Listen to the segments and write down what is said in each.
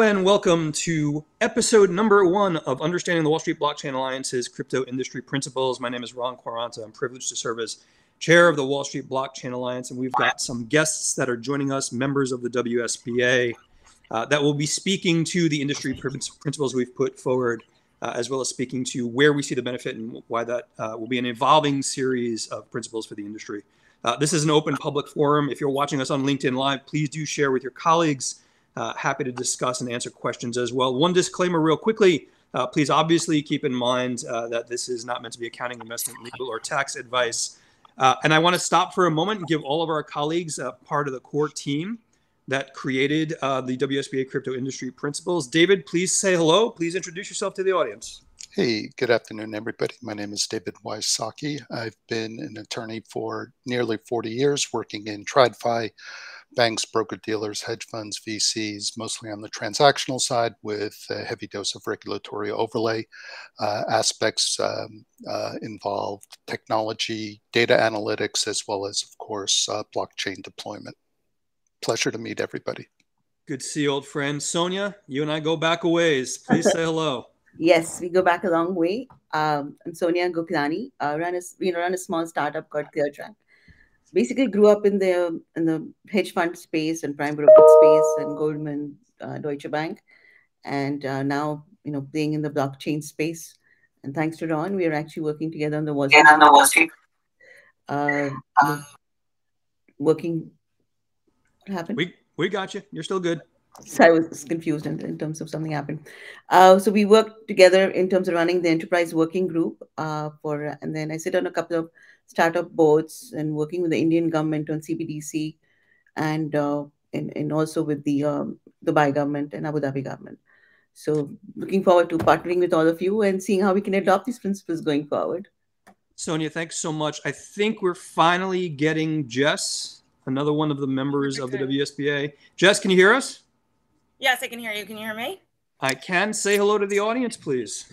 and welcome to episode number one of Understanding the Wall Street Blockchain Alliance's Crypto Industry Principles. My name is Ron Quaranta. I'm privileged to serve as chair of the Wall Street Blockchain Alliance, and we've got some guests that are joining us, members of the WSBA, uh, that will be speaking to the industry principles we've put forward, uh, as well as speaking to where we see the benefit and why that uh, will be an evolving series of principles for the industry. Uh, this is an open public forum. If you're watching us on LinkedIn Live, please do share with your colleagues uh, happy to discuss and answer questions as well. One disclaimer, real quickly. Uh, please obviously keep in mind uh, that this is not meant to be accounting, investment, legal, or tax advice. Uh, and I want to stop for a moment and give all of our colleagues uh, part of the core team that created uh, the WSBA crypto industry principles. David, please say hello. Please introduce yourself to the audience. Hey, good afternoon, everybody. My name is David Wysocki. I've been an attorney for nearly 40 years, working in TradFi, banks, broker dealers, hedge funds, VCs, mostly on the transactional side with a heavy dose of regulatory overlay. Uh, aspects um, uh, involved technology, data analytics, as well as, of course, uh, blockchain deployment. Pleasure to meet everybody. Good to see you, old friend. Sonia, you and I go back a ways. Please say hello. Yes, we go back a long way. Um, I'm Sonia Goklani. Uh, run a, you know, run a small startup called ClearTrack basically grew up in the in the hedge fund space and prime brokerage space and Goldman, uh, Deutsche Bank, and uh, now you know playing in the blockchain space. And thanks to Ron, we are actually working together on the Wall Street. Yeah, on the Wall Street. Uh, working. What happened? We we got you. You're still good. So I was confused in, in terms of something happened. Uh, so we work together in terms of running the enterprise working group uh, for, and then I sit on a couple of startup boards and working with the Indian government on CBDC and uh, and, and also with the um, Dubai government and Abu Dhabi government. So looking forward to partnering with all of you and seeing how we can adopt these principles going forward. Sonia, thanks so much. I think we're finally getting Jess, another one of the members of the WSBA. Jess, can you hear us? Yes, I can hear you. Can you hear me? I can. Say hello to the audience, please.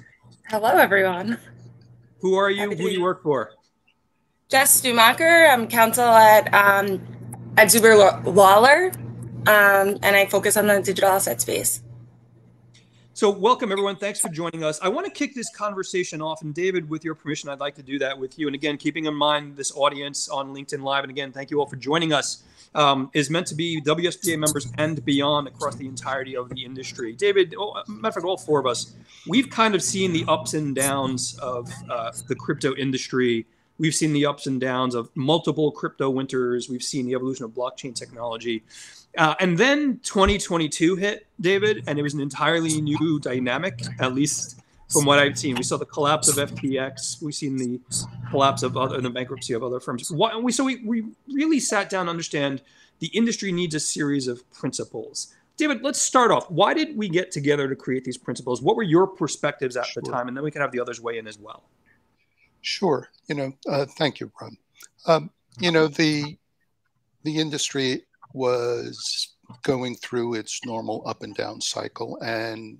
Hello, everyone. Who are you? Who do you work for? Jess Stumacher. I'm counsel at um, at Zuber Lawler, um, and I focus on the digital asset space. So, welcome everyone. Thanks for joining us. I want to kick this conversation off, and David, with your permission, I'd like to do that with you. And again, keeping in mind this audience on LinkedIn Live, and again, thank you all for joining us. Um, is meant to be WSBA members and beyond across the entirety of the industry. David, oh, matter of fact, all four of us, we've kind of seen the ups and downs of uh, the crypto industry We've seen the ups and downs of multiple crypto winters. We've seen the evolution of blockchain technology. Uh, and then 2022 hit, David, and it was an entirely new dynamic, at least from what I've seen. We saw the collapse of FTX. We've seen the collapse of other, the bankruptcy of other firms. What, we, so we, we really sat down to understand the industry needs a series of principles. David, let's start off. Why did we get together to create these principles? What were your perspectives at sure. the time? And then we can have the others weigh in as well. Sure. You know, uh, thank you, Ron. Um, you know, the the industry was going through its normal up and down cycle, and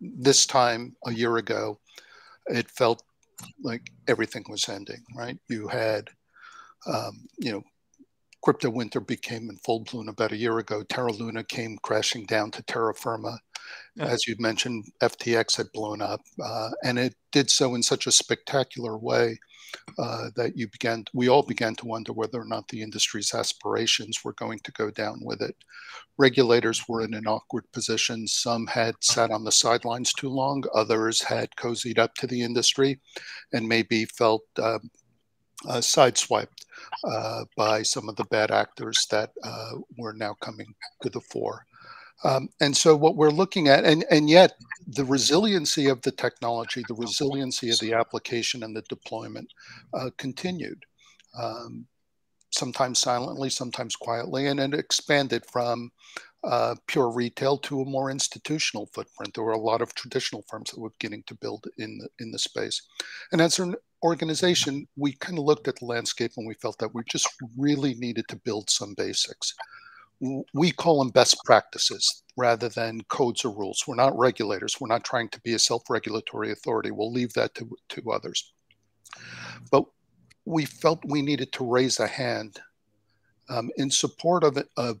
this time a year ago, it felt like everything was ending. Right? You had, um, you know, crypto winter became in full bloom about a year ago. Terra Luna came crashing down to terra firma. Yeah. As you mentioned, FTX had blown up, uh, and it did so in such a spectacular way uh, that you began, we all began to wonder whether or not the industry's aspirations were going to go down with it. Regulators were in an awkward position. Some had sat on the sidelines too long. Others had cozied up to the industry, and maybe felt. Um, uh, sideswiped uh, by some of the bad actors that uh, were now coming to the fore. Um, and so what we're looking at, and, and yet the resiliency of the technology, the resiliency of the application and the deployment uh, continued, um, sometimes silently, sometimes quietly, and it expanded from uh, pure retail to a more institutional footprint. There were a lot of traditional firms that were beginning to build in the, in the space. And as an organization, we kind of looked at the landscape and we felt that we just really needed to build some basics we call them best practices rather than codes or rules. We're not regulators. We're not trying to be a self-regulatory authority. We'll leave that to, to others. But we felt we needed to raise a hand um, in support of,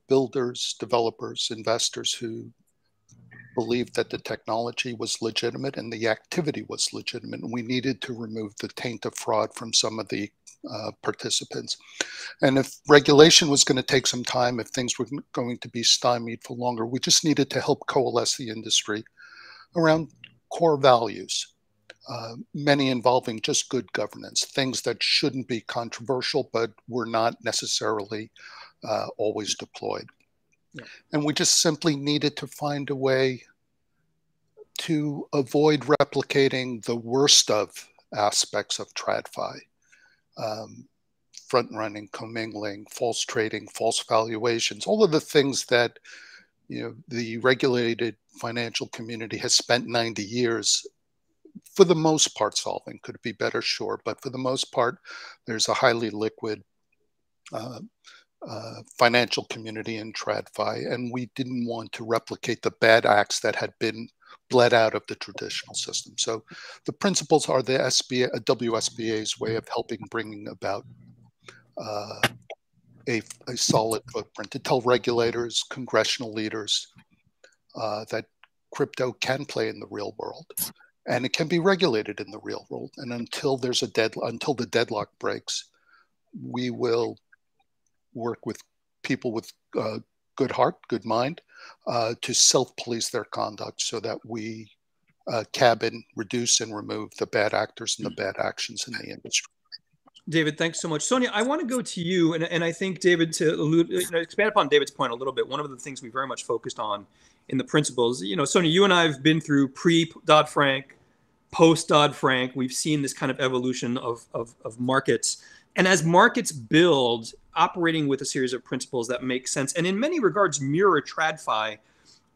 builders, developers, investors who believed that the technology was legitimate and the activity was legitimate. And we needed to remove the taint of fraud from some of the uh, participants. And if regulation was going to take some time, if things were going to be stymied for longer, we just needed to help coalesce the industry around core values, uh, many involving just good governance, things that shouldn't be controversial, but were not necessarily uh, always deployed. Yeah. And we just simply needed to find a way to avoid replicating the worst of aspects of TradFi. Um, front running, commingling, false trading, false valuations, all of the things that you know the regulated financial community has spent 90 years for the most part solving. Could it be better? Sure. But for the most part, there's a highly liquid uh, uh, financial community in TradFi, and we didn't want to replicate the bad acts that had been bled out of the traditional system. So the principles are the SBA, WSBA's way of helping bringing about uh, a, a, solid footprint to tell regulators, congressional leaders uh, that crypto can play in the real world and it can be regulated in the real world. And until there's a dead, until the deadlock breaks, we will work with people with uh, good heart, good mind, uh, to self-police their conduct so that we uh, cabin, reduce, and remove the bad actors and the bad actions in the industry. David, thanks so much. Sonia, I want to go to you, and, and I think David to allude, you know, expand upon David's point a little bit. One of the things we very much focused on in the principles, you know, Sonia, you and I have been through pre Dodd Frank, post Dodd Frank. We've seen this kind of evolution of, of, of markets, and as markets build, operating with a series of principles that make sense, and in many regards mirror TradFi,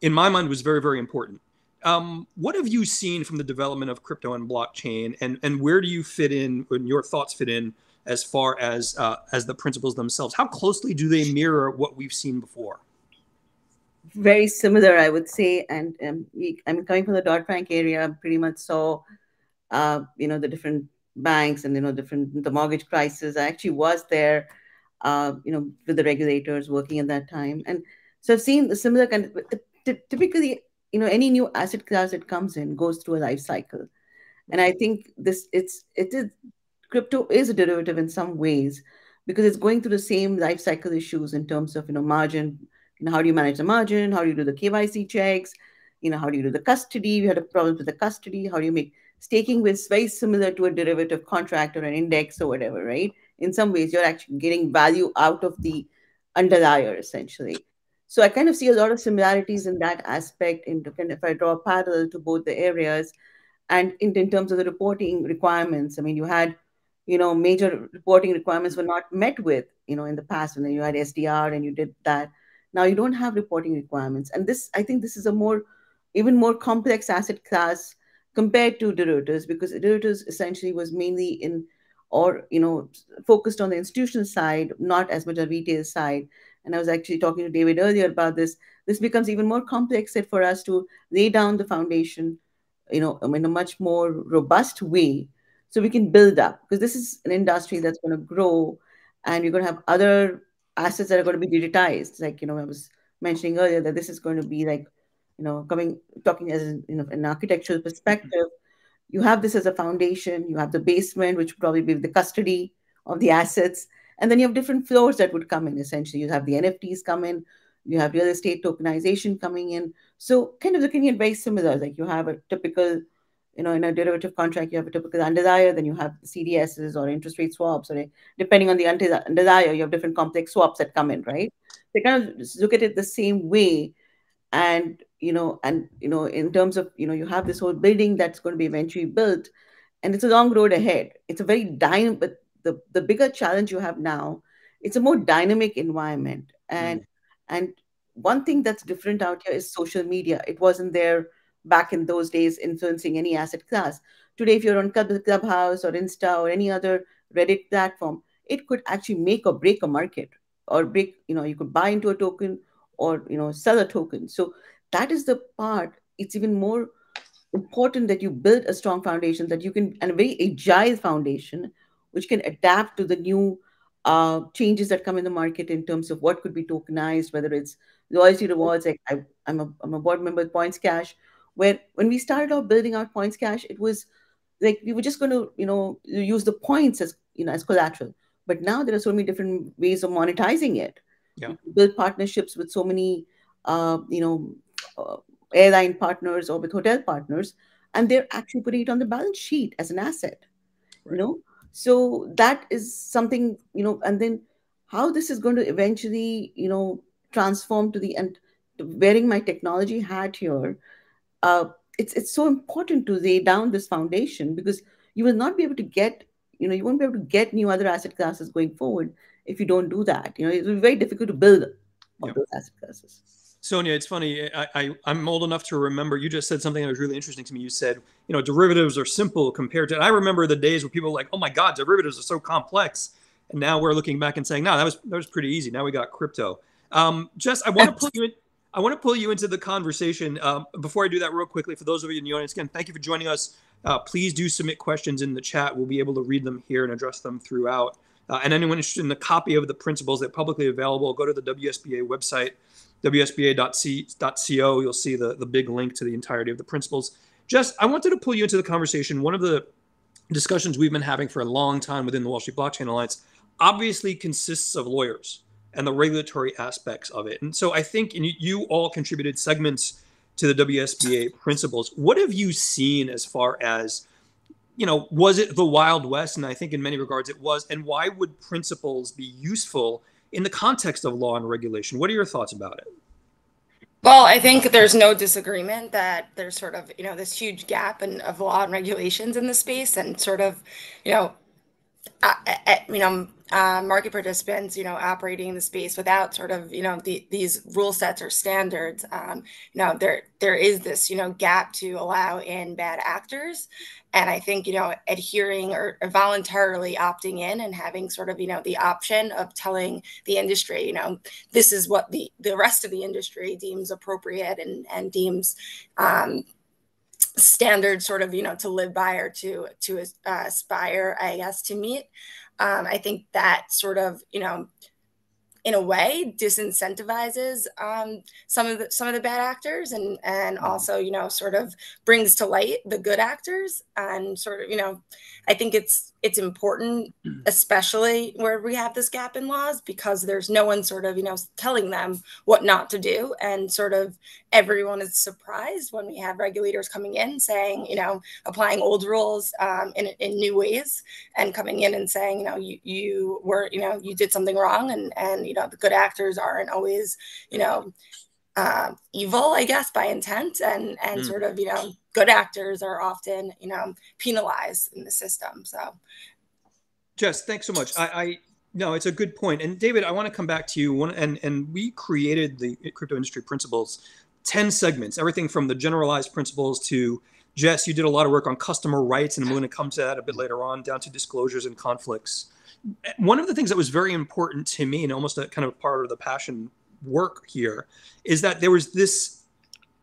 in my mind, was very very important. Um, what have you seen from the development of crypto and blockchain, and and where do you fit in, and your thoughts fit in as far as uh, as the principles themselves? How closely do they mirror what we've seen before? Very similar, I would say. And um, I'm coming from the Dodd Frank area, pretty much saw, uh, you know, the different banks and you know different the mortgage crisis. I actually was there, uh, you know, with the regulators working at that time, and so I've seen the similar kind of. Typically, you know any new asset class that comes in goes through a life cycle and i think this it's it is crypto is a derivative in some ways because it's going through the same life cycle issues in terms of you know margin you know how do you manage the margin? How do you do the kyc checks? You know how do you do the custody? You had a problem with the custody how do you make staking was very similar to a derivative contract or an index or whatever right? In some ways you're actually getting value out of the underlier essentially. So I kind of see a lot of similarities in that aspect. In kind of, if I draw a parallel to both the areas, and in, in terms of the reporting requirements, I mean, you had, you know, major reporting requirements were not met with, you know, in the past, and then you had SDR and you did that. Now you don't have reporting requirements, and this I think this is a more, even more complex asset class compared to derivatives because derivatives essentially was mainly in or you know focused on the institutional side not as much on retail side. And I was actually talking to David earlier about this, this becomes even more complex for us to lay down the foundation, you know, in a much more robust way so we can build up. Because this is an industry that's going to grow and you're going to have other assets that are going to be digitized. Like, you know, I was mentioning earlier that this is going to be like, you know, coming, talking as you know, an architectural perspective, you have this as a foundation, you have the basement, which would probably be the custody of the assets and then you have different floors that would come in essentially. You have the NFTs come in, you have real estate tokenization coming in. So kind of looking at very similar, like you have a typical, you know, in a derivative contract, you have a typical underlier, then you have CDSs or interest rate swaps, or depending on the underlier, you have different complex swaps that come in, right? They kind of look at it the same way. And, you know, and, you know, in terms of, you know, you have this whole building that's going to be eventually built and it's a long road ahead. It's a very dynamic, but the, the bigger challenge you have now, it's a more dynamic environment. And mm. and one thing that's different out here is social media. It wasn't there back in those days influencing any asset class. Today, if you're on Clubhouse or Insta or any other Reddit platform, it could actually make or break a market or break, you know, you could buy into a token or, you know, sell a token. So that is the part. It's even more important that you build a strong foundation that you can, and a very agile foundation which can adapt to the new uh, changes that come in the market in terms of what could be tokenized, whether it's loyalty rewards. Like I, I'm a, I'm a board member at Points Cash, where when we started out building out Points Cash, it was like we were just going to, you know, use the points as, you know, as collateral. But now there are so many different ways of monetizing it. Yeah. Build partnerships with so many, uh, you know, uh, airline partners or with hotel partners, and they're actually putting it on the balance sheet as an asset. Right. You know, so that is something you know, and then how this is going to eventually, you know, transform to the end. Wearing my technology hat here, uh, it's it's so important to lay down this foundation because you will not be able to get, you know, you won't be able to get new other asset classes going forward if you don't do that. You know, it will be very difficult to build yep. those asset classes. Sonia, it's funny. I, I am old enough to remember. You just said something that was really interesting to me. You said, you know, derivatives are simple compared to. I remember the days where people were like, "Oh my God, derivatives are so complex," and now we're looking back and saying, "No, that was that was pretty easy." Now we got crypto. Um, Jess, I want to pull you in. I want to pull you into the conversation. Um, before I do that, real quickly, for those of you in the audience, again, thank you for joining us. Uh, please do submit questions in the chat. We'll be able to read them here and address them throughout. Uh, and anyone interested in the copy of the principles that publicly available, go to the WSBA website wsba.co, you'll see the, the big link to the entirety of the principles. Jess, I wanted to pull you into the conversation. One of the discussions we've been having for a long time within the Wall Street Blockchain Alliance obviously consists of lawyers and the regulatory aspects of it. And so I think you, you all contributed segments to the WSBA principles. What have you seen as far as, you know, was it the Wild West? And I think in many regards it was. And why would principles be useful in the context of law and regulation. What are your thoughts about it? Well, I think there's no disagreement that there's sort of, you know, this huge gap in, of law and regulations in the space and sort of, you know, uh, you know, uh, market participants, you know, operating in the space without sort of, you know, the, these rule sets or standards. Um, you know, there there is this, you know, gap to allow in bad actors, and I think you know, adhering or voluntarily opting in and having sort of, you know, the option of telling the industry, you know, this is what the the rest of the industry deems appropriate and and deems um, standard sort of you know to live by or to to uh, aspire i guess to meet um, i think that sort of you know in a way disincentivizes um, some of the some of the bad actors and and mm-hmm. also you know sort of brings to light the good actors and sort of you know i think it's it's important mm. especially where we have this gap in laws because there's no one sort of you know telling them what not to do and sort of everyone is surprised when we have regulators coming in saying you know applying old rules um, in, in new ways and coming in and saying you know you, you were you know you did something wrong and and you know the good actors aren't always you know uh, evil, I guess, by intent, and and mm. sort of you know good actors are often you know penalized in the system. So, Jess, thanks so much. I, I no, it's a good point. And David, I want to come back to you. One and and we created the crypto industry principles, ten segments, everything from the generalized principles to Jess, you did a lot of work on customer rights, and I'm going to come to that a bit later on, down to disclosures and conflicts. One of the things that was very important to me, and almost a kind of part of the passion work here is that there was this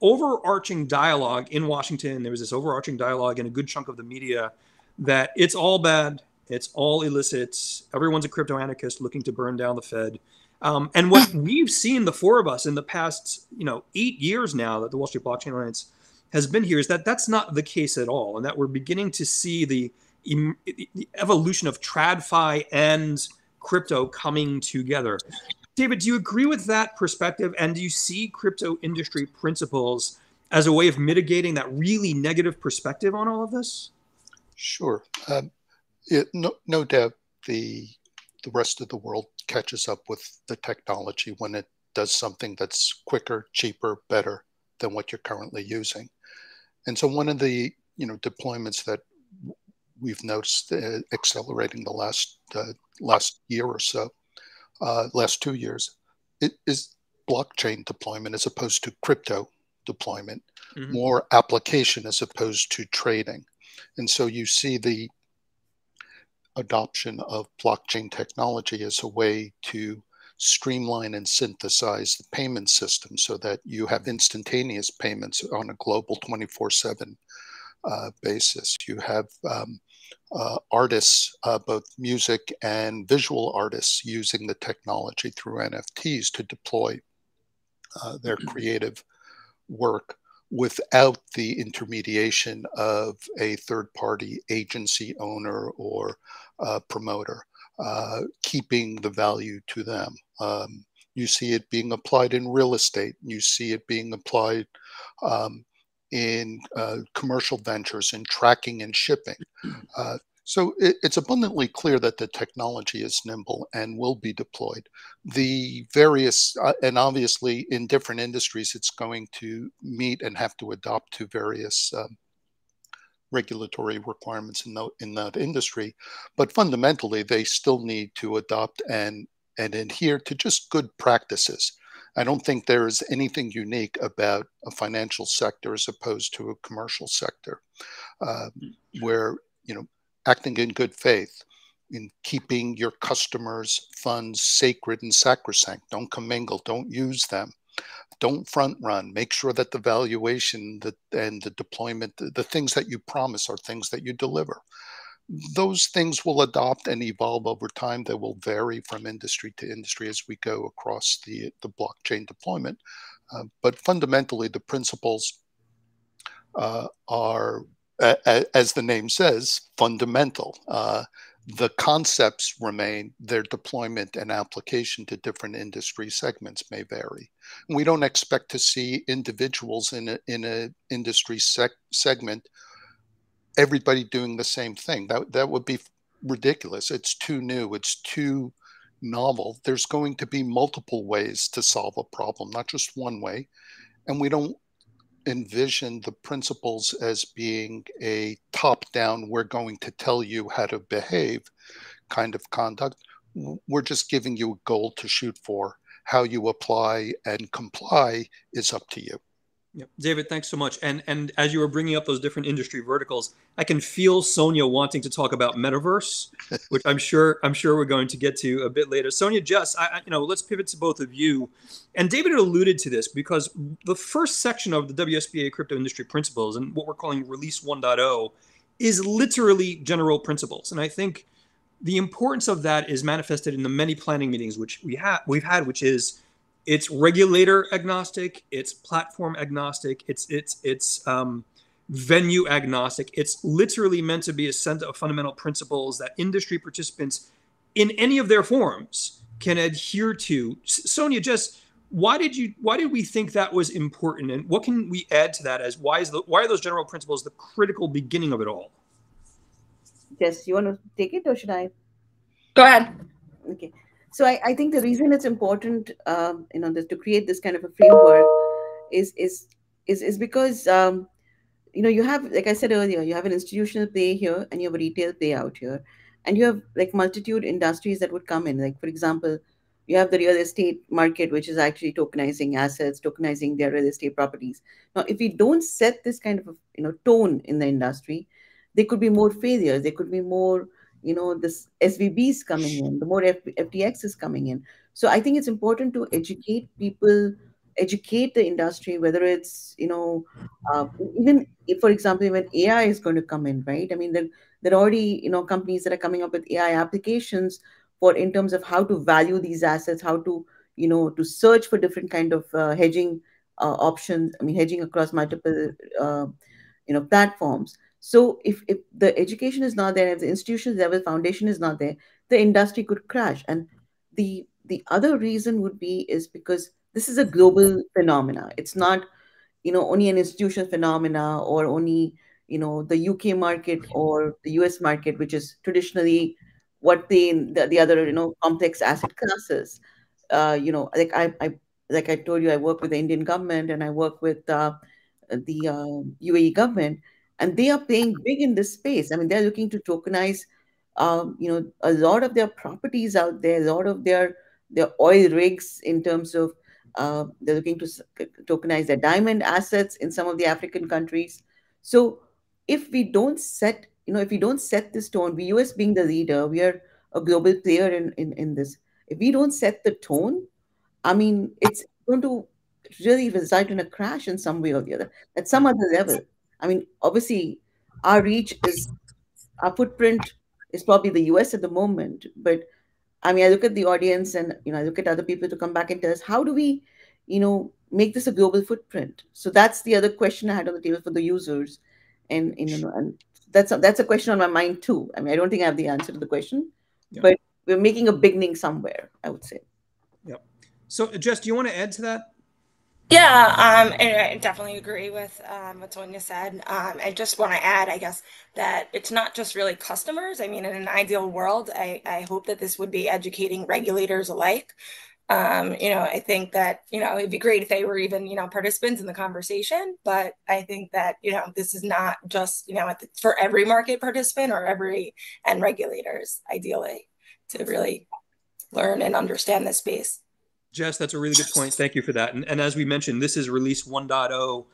overarching dialogue in Washington. There was this overarching dialogue in a good chunk of the media that it's all bad, it's all illicit. Everyone's a crypto anarchist looking to burn down the Fed. Um, and what we've seen, the four of us, in the past, you know, eight years now that the Wall Street Blockchain Alliance has been here, is that that's not the case at all, and that we're beginning to see the, the evolution of TradFi and crypto coming together. David, do you agree with that perspective? And do you see crypto industry principles as a way of mitigating that really negative perspective on all of this? Sure. Um, it, no, no doubt the the rest of the world catches up with the technology when it does something that's quicker, cheaper, better than what you're currently using. And so one of the you know deployments that we've noticed uh, accelerating the last uh, last year or so uh, last two years it is blockchain deployment as opposed to crypto deployment, mm-hmm. more application as opposed to trading. And so you see the adoption of blockchain technology as a way to streamline and synthesize the payment system so that you have instantaneous payments on a global 24 uh, 7 basis. You have um, uh, artists, uh, both music and visual artists, using the technology through NFTs to deploy uh, their creative work without the intermediation of a third party agency owner or uh, promoter, uh, keeping the value to them. Um, you see it being applied in real estate. You see it being applied um, in uh, commercial ventures, in tracking and shipping. Uh, so it, it's abundantly clear that the technology is nimble and will be deployed. The various, uh, and obviously in different industries, it's going to meet and have to adopt to various um, regulatory requirements in, the, in that industry. But fundamentally, they still need to adopt and, and adhere to just good practices. I don't think there is anything unique about a financial sector as opposed to a commercial sector, uh, where you know acting in good faith, in keeping your customers' funds sacred and sacrosanct. Don't commingle, don't use them. Don't front run. Make sure that the valuation that, and the deployment, the, the things that you promise are things that you deliver. Those things will adopt and evolve over time. They will vary from industry to industry as we go across the, the blockchain deployment. Uh, but fundamentally, the principles uh, are as the name says, fundamental. Uh, the concepts remain, their deployment and application to different industry segments may vary. We don't expect to see individuals in a, in an industry segment, everybody doing the same thing. That, that would be ridiculous. It's too new, it's too novel. There's going to be multiple ways to solve a problem, not just one way. And we don't envision the principles as being a top down, we're going to tell you how to behave kind of conduct. We're just giving you a goal to shoot for. How you apply and comply is up to you. Yep. David, thanks so much. And and as you were bringing up those different industry verticals, I can feel Sonia wanting to talk about metaverse, which I'm sure I'm sure we're going to get to a bit later. Sonia, Jess, I, you know, let's pivot to both of you. And David alluded to this because the first section of the WSBA crypto industry principles and what we're calling release 1.0 is literally general principles. And I think the importance of that is manifested in the many planning meetings which we have we've had, which is it's regulator agnostic, it's platform agnostic, it's it's it's um, venue agnostic. It's literally meant to be a set of fundamental principles that industry participants in any of their forms can adhere to. Sonia, just why did you why did we think that was important and what can we add to that as why is the why are those general principles the critical beginning of it all? Jess, you want to take it or should I? Go ahead. Okay. So I, I think the reason it's important, um, you know, this, to create this kind of a framework is is is is because um, you know you have, like I said earlier, you have an institutional play here and you have a retail play out here, and you have like multitude industries that would come in. Like for example, you have the real estate market, which is actually tokenizing assets, tokenizing their real estate properties. Now, if we don't set this kind of you know tone in the industry, there could be more failures. There could be more you know this svb is coming in the more F- ftx is coming in. So i think it's important to educate people educate the industry whether it's you know uh, even if, for example when ai is going to come in right? I mean there, there are already you know companies that are coming up with ai applications for in terms of how to value these assets how to you know to search for different kind of uh, hedging uh, options i mean hedging across multiple uh, you know platforms so if, if the education is not there, if the institution level foundation is not there, the industry could crash. And the the other reason would be is because this is a global phenomena. It's not, you know, only an institutional phenomena or only, you know, the UK market or the US market, which is traditionally what they the, the other, you know, complex asset classes. Uh, you know, like I, I like I told you, I work with the Indian government and I work with uh, the uh, UAE government and they are playing big in this space. I mean, they're looking to tokenize, um, you know, a lot of their properties out there, a lot of their their oil rigs in terms of uh, they're looking to tokenize their diamond assets in some of the African countries. So if we don't set, you know, if we don't set this tone, we US being the leader, we are a global player in, in, in this. If we don't set the tone, I mean, it's going to really result in a crash in some way or the other at some other level. I mean, obviously, our reach is our footprint is probably the US at the moment, but I mean, I look at the audience and you know, I look at other people to come back and tell us how do we, you know, make this a global footprint? So that's the other question I had on the table for the users, and you know, and that's a, that's a question on my mind too. I mean, I don't think I have the answer to the question, yeah. but we're making a beginning somewhere. I would say. Yep. So, Jess, do you want to add to that? Yeah, um, and I definitely agree with um, what Sonia said. Um, I just want to add, I guess, that it's not just really customers. I mean, in an ideal world, I, I hope that this would be educating regulators alike. Um, you know, I think that, you know, it'd be great if they were even, you know, participants in the conversation. But I think that, you know, this is not just, you know, for every market participant or every and regulators, ideally, to really learn and understand this space. Jess, that's a really good point. Thank you for that. And, and as we mentioned, this is release 1.0.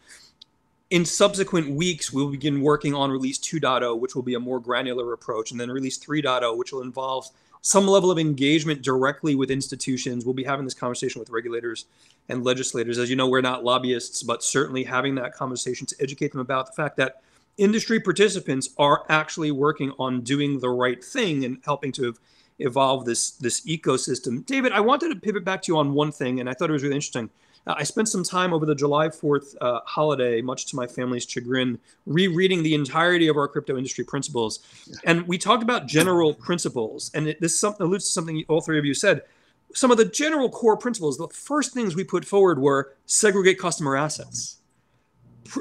In subsequent weeks, we'll begin working on release 2.0, which will be a more granular approach, and then release 3.0, which will involve some level of engagement directly with institutions. We'll be having this conversation with regulators and legislators. As you know, we're not lobbyists, but certainly having that conversation to educate them about the fact that industry participants are actually working on doing the right thing and helping to evolve this this ecosystem. David, I wanted to pivot back to you on one thing, and I thought it was really interesting. Uh, I spent some time over the July 4th uh, holiday, much to my family's chagrin, rereading the entirety of our crypto industry principles. And we talked about general principles. And it, this something, alludes to something all three of you said. Some of the general core principles, the first things we put forward were segregate customer assets,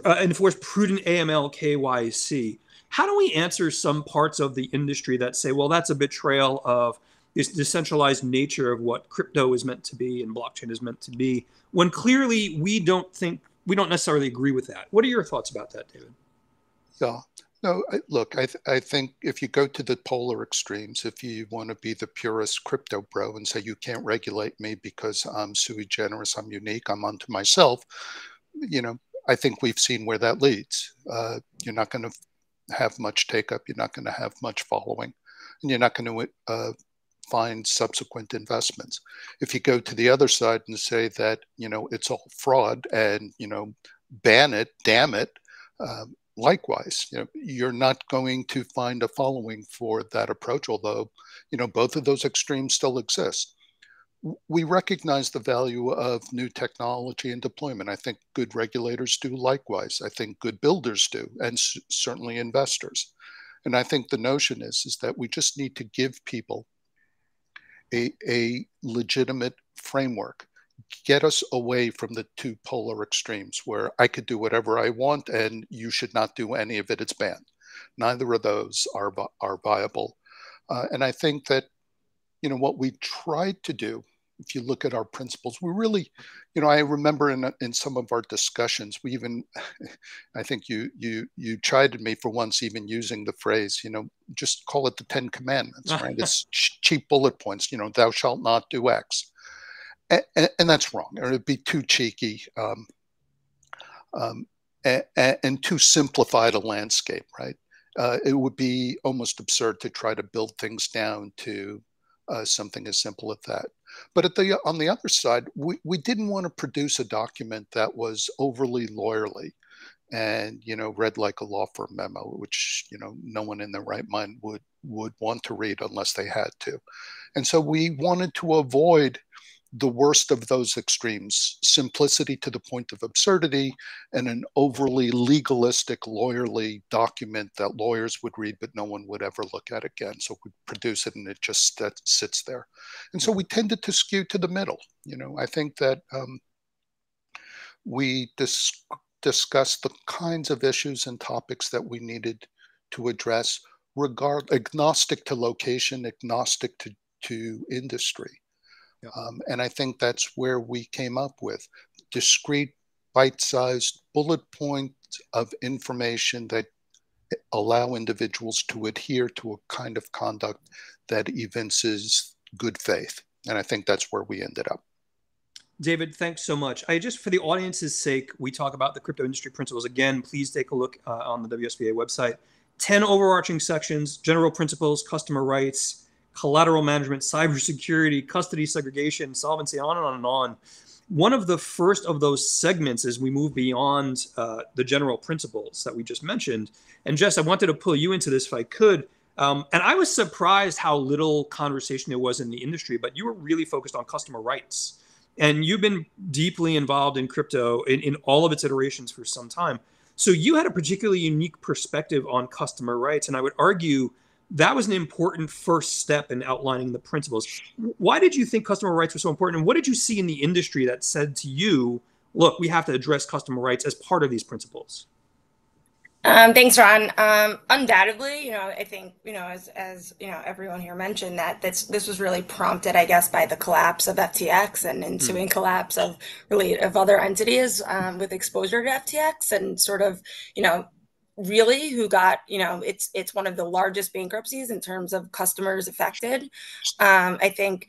uh, enforce prudent AML KYC, how do we answer some parts of the industry that say, well, that's a betrayal of this decentralized nature of what crypto is meant to be and blockchain is meant to be, when clearly we don't think we don't necessarily agree with that. What are your thoughts about that, David? Yeah. No, I, look, I, th- I think if you go to the polar extremes, if you want to be the purest crypto bro and say you can't regulate me because I'm sui generis, I'm unique, I'm unto myself, you know, I think we've seen where that leads. Uh, you're not going to have much take up, you're not going to have much following, and you're not going to uh, find subsequent investments. If you go to the other side and say that you know it's all fraud and you know ban it, damn it, um, likewise, you know you're not going to find a following for that approach. Although you know both of those extremes still exist we recognize the value of new technology and deployment. I think good regulators do likewise. I think good builders do, and certainly investors. And I think the notion is, is that we just need to give people a, a legitimate framework, get us away from the two polar extremes where I could do whatever I want and you should not do any of it, it's banned. Neither of those are, are viable. Uh, and I think that you know, what we tried to do, if you look at our principles, we really, you know, I remember in in some of our discussions, we even, I think you you you chided me for once even using the phrase, you know, just call it the Ten Commandments, right? it's cheap bullet points, you know, thou shalt not do X, and, and, and that's wrong, or it'd be too cheeky. Um, um, and, and too simplified a landscape, right? Uh, it would be almost absurd to try to build things down to uh, something as simple as that. But at the on the other side, we, we didn't want to produce a document that was overly lawyerly and you know read like a law firm memo, which you know no one in their right mind would would want to read unless they had to. And so we wanted to avoid the worst of those extremes simplicity to the point of absurdity and an overly legalistic lawyerly document that lawyers would read but no one would ever look at again so we produce it and it just that sits there and so we tended to skew to the middle you know i think that um, we dis- discussed the kinds of issues and topics that we needed to address regard agnostic to location agnostic to to industry. Um, and I think that's where we came up with discrete, bite sized bullet points of information that allow individuals to adhere to a kind of conduct that evinces good faith. And I think that's where we ended up. David, thanks so much. I just, for the audience's sake, we talk about the crypto industry principles. Again, please take a look uh, on the WSBA website. 10 overarching sections, general principles, customer rights, collateral management, cybersecurity, custody segregation, solvency, on and on and on. One of the first of those segments as we move beyond uh, the general principles that we just mentioned. And Jess, I wanted to pull you into this if I could. Um, and I was surprised how little conversation there was in the industry, but you were really focused on customer rights and you've been deeply involved in crypto in, in all of its iterations for some time. So you had a particularly unique perspective on customer rights, and I would argue that was an important first step in outlining the principles. Why did you think customer rights were so important, and what did you see in the industry that said to you, "Look, we have to address customer rights as part of these principles"? Um, thanks, Ron. Um, undoubtedly, you know, I think you know, as as you know, everyone here mentioned that this this was really prompted, I guess, by the collapse of FTX and ensuing mm. collapse of really of other entities um, with exposure to FTX and sort of, you know, really who got you know it's it's one of the largest bankruptcies in terms of customers affected um, i think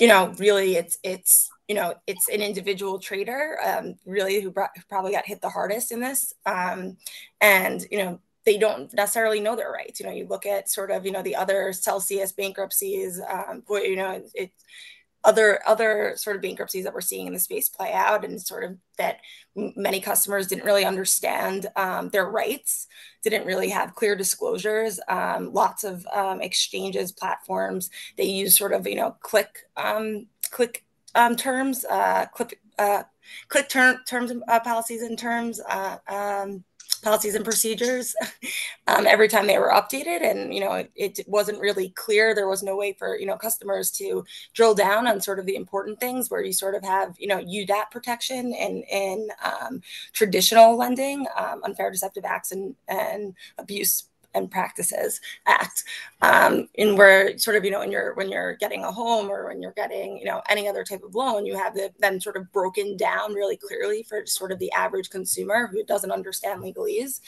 you know really it's it's you know, it's an individual trader um, really who brought, who probably got hit the hardest in this. Um, and, you know, they don't necessarily know their rights. You know, you look at sort of, you know, the other Celsius bankruptcies, um, you know, it, it other other sort of bankruptcies that we're seeing in the space play out and sort of that many customers didn't really understand um, their rights didn't really have clear disclosures um, lots of um, exchanges platforms. They use sort of you know click um, click um, terms, uh, click, uh, click term, terms, uh, policies and terms, uh, um, policies and procedures um, every time they were updated. And you know it, it, wasn't really clear. There was no way for you know customers to drill down on sort of the important things where you sort of have you know UDAP protection and in um, traditional lending um, unfair deceptive acts and, and abuse and Practices Act, um, and where sort of you know when you're when you're getting a home or when you're getting you know any other type of loan, you have the, them sort of broken down really clearly for sort of the average consumer who doesn't understand legalese,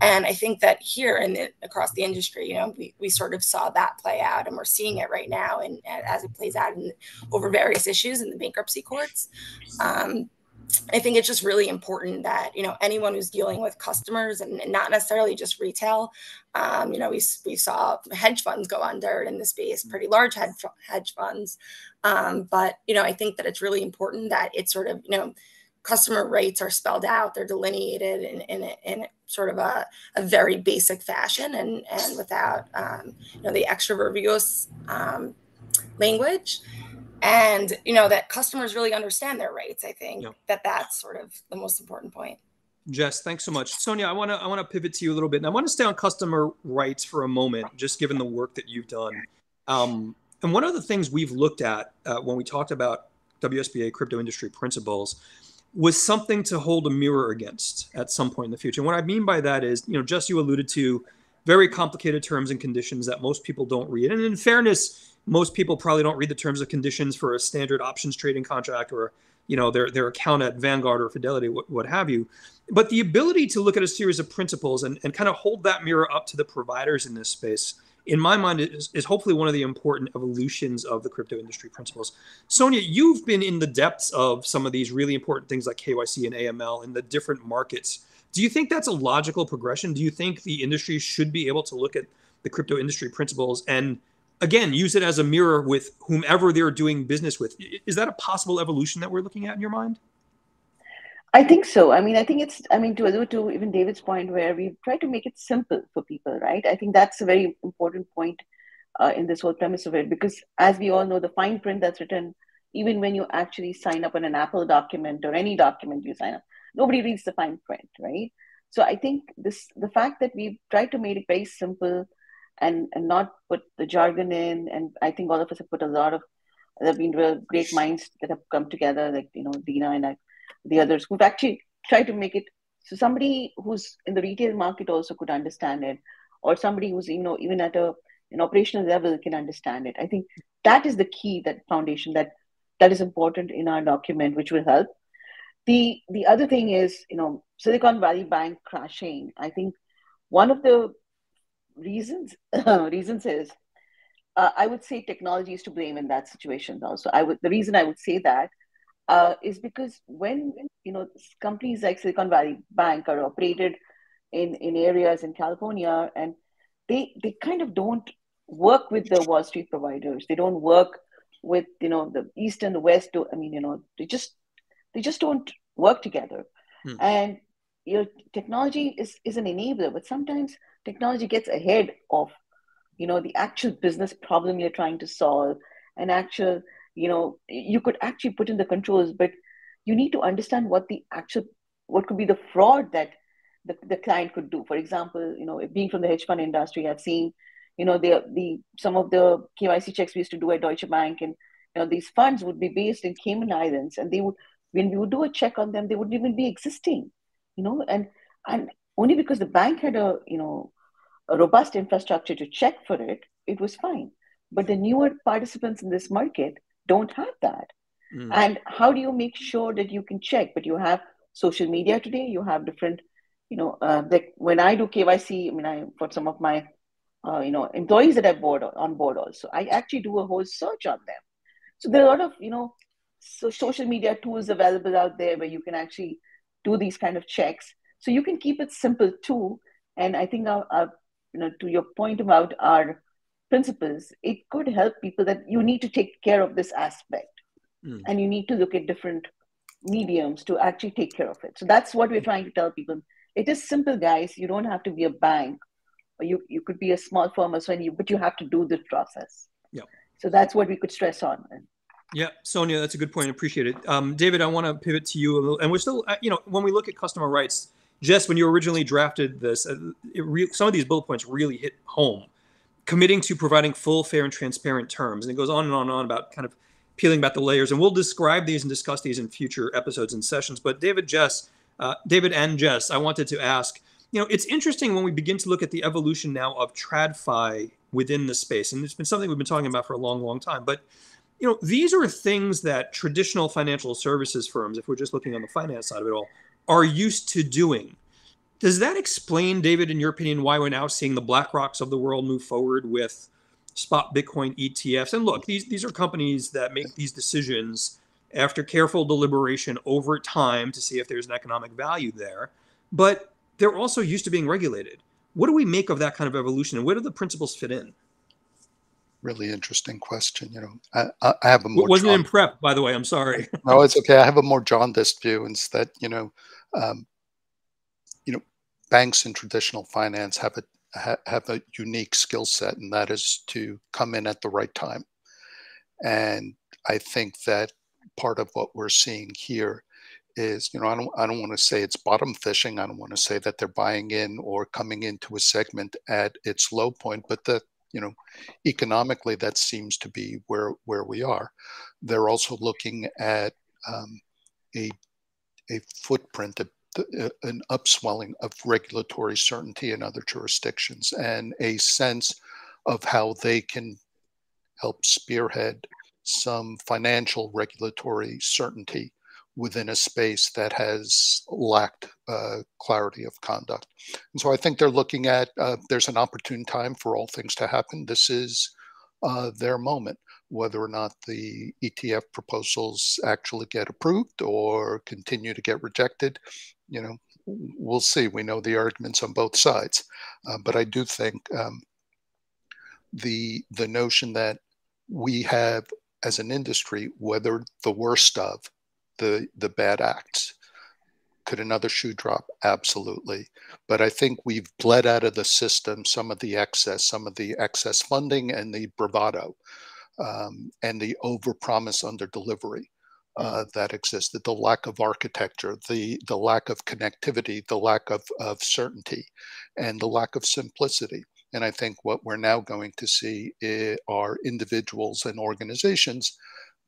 and I think that here and across the industry, you know, we, we sort of saw that play out, and we're seeing it right now, and, and as it plays out in, over various issues in the bankruptcy courts. Um, I think it's just really important that you know anyone who's dealing with customers and, and not necessarily just retail. Um, you know, we we saw hedge funds go under in the space, mm. pretty large hedge hedge funds. Um, but you know, I think that it's really important that it's sort of you know customer rights are spelled out, they're delineated in in, in sort of a, a very basic fashion and and without um, you know the extra verbose um, language and you know that customers really understand their rates i think yeah. that that's sort of the most important point. Jess thanks so much. Sonia i want to i want to pivot to you a little bit and i want to stay on customer rights for a moment Jess given the work that you've done. Um, and one of the things we've looked at uh, when we talked about wsba crypto industry principles was something to hold a mirror against at some point in the future. And what i mean by that is you know just you alluded to very complicated terms and conditions that most people don't read. And in fairness most people probably don't read the terms and conditions for a standard options trading contract or you know their their account at Vanguard or Fidelity, what, what have you. But the ability to look at a series of principles and, and kind of hold that mirror up to the providers in this space, in my mind, is, is hopefully one of the important evolutions of the crypto industry principles. Sonia, you've been in the depths of some of these really important things like KYC and AML in the different markets. Do you think that's a logical progression? Do you think the industry should be able to look at the crypto industry principles and again use it as a mirror with whomever they're doing business with. Is that a possible evolution that we're looking at in your mind? I think so. I mean i think it's i mean to allude to even david's point where we try to make it simple for people right? I think that's a very important point uh, in this whole premise of it because as we all know the fine print that's written even when you actually sign up on an apple document or any document you sign up nobody reads the fine print right? So i think this the fact that we've tried to make it very simple and and not put the jargon in. And I think all of us have put a lot of there have been real great minds that have come together, like you know Dina and I, the others who've actually tried to make it so somebody who's in the retail market also could understand it, or somebody who's you know even at a an operational level can understand it. I think that is the key, that foundation that that is important in our document, which will help. The the other thing is, you know, Silicon Valley Bank crashing. I think one of the reasons reasons is uh, I would say technology is to blame in that situation. Also, I would the reason I would say that uh, is because when you know companies like Silicon Valley Bank are operated in in areas in California, and they they kind of don't work with the Wall Street providers. They don't work with you know the East and the West. Do, I mean you know they just they just don't work together, hmm. and your technology is is an enabler, but sometimes technology gets ahead of you know the actual business problem you're trying to solve and actual you know, you could actually put in the controls, but you need to understand what the actual, what could be the fraud that the, the client could do. For example, you know, being from the hedge fund industry, I've seen, you know, the, the, some of the KYC checks we used to do at Deutsche Bank and, you know, these funds would be based in Cayman Islands and they would, when we would do a check on them, they wouldn't even be existing, you know, and, and only because the bank had a, you know, a robust infrastructure to check for it, it was fine. But the newer participants in this market don't have that. Mm. And how do you make sure that you can check? But you have social media today, you have different, you know, uh, like when I do KYC, I mean, I for some of my, uh, you know, employees that I board on board also, I actually do a whole search on them. So there are a lot of, you know, so social media tools available out there where you can actually do these kind of checks. So you can keep it simple too. And I think our, our you know, to your point about our principles, it could help people that you need to take care of this aspect mm. and you need to look at different mediums to actually take care of it. So that's what we're trying to tell people. It is simple, guys. You don't have to be a bank or you, you could be a small firm or so, you, but you have to do this process. Yeah. So that's what we could stress on. Yeah, Sonia, that's a good point. I Appreciate it. Um, David, I want to pivot to you a little. And we're still, uh, you know, when we look at customer rights, Jess, when you originally drafted this, re- some of these bullet points really hit home. Committing to providing full, fair, and transparent terms. And it goes on and on and on about kind of peeling back the layers. And we'll describe these and discuss these in future episodes and sessions. But David, Jess, uh, David and Jess, I wanted to ask, you know, it's interesting when we begin to look at the evolution now of TradFi within the space. And it's been something we've been talking about for a long, long time. But, you know, these are things that traditional financial services firms, if we're just looking on the finance side of it all, are used to doing. Does that explain, David, in your opinion, why we're now seeing the BlackRocks of the world move forward with spot Bitcoin ETFs? And look, these these are companies that make these decisions after careful deliberation over time to see if there's an economic value there. But they're also used to being regulated. What do we make of that kind of evolution, and where do the principles fit in? Really interesting question. You know, I, I have a more wasn't in prep, by the way. I'm sorry. no, it's okay. I have a more jaundiced view, Instead, you know, um, you know, banks in traditional finance have a ha, have a unique skill set, and that is to come in at the right time. And I think that part of what we're seeing here is, you know, I don't, I don't want to say it's bottom fishing. I don't want to say that they're buying in or coming into a segment at its low point, but that, you know, economically, that seems to be where where we are. They're also looking at um, a a footprint, a uh, an upswelling of regulatory certainty in other jurisdictions and a sense of how they can help spearhead some financial regulatory certainty within a space that has lacked uh, clarity of conduct. And so I think they're looking at uh, there's an opportune time for all things to happen. This is uh, their moment whether or not the ETF proposals actually get approved or continue to get rejected, you know, we'll see. We know the arguments on both sides, uh, but I do think um, the the notion that we have as an industry weathered the worst of the the bad acts. Could another shoe drop? Absolutely. But I think we've bled out of the system some of the excess, some of the excess funding and the bravado um, and the overpromise under delivery uh, that existed, the lack of architecture, the, the lack of connectivity, the lack of, of certainty, and the lack of simplicity. And I think what we're now going to see are individuals and organizations